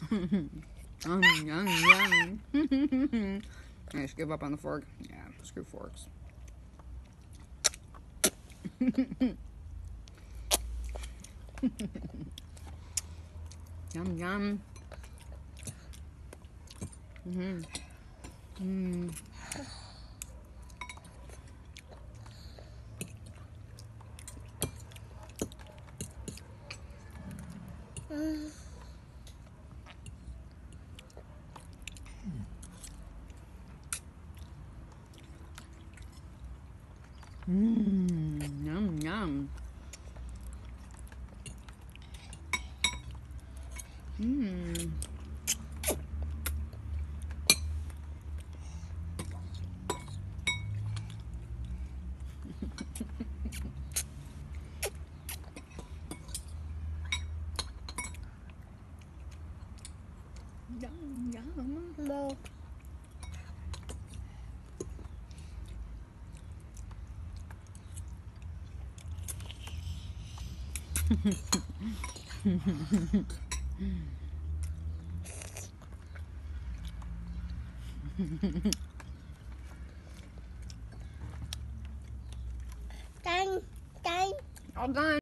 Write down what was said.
yum, yum, yum. I just give up on the fork. Yeah, screw forks. yum, yum. Mm-hmm. Mm. Mmm, yum, yum. Mmm. yum, yum. No. Dang, dang. All done.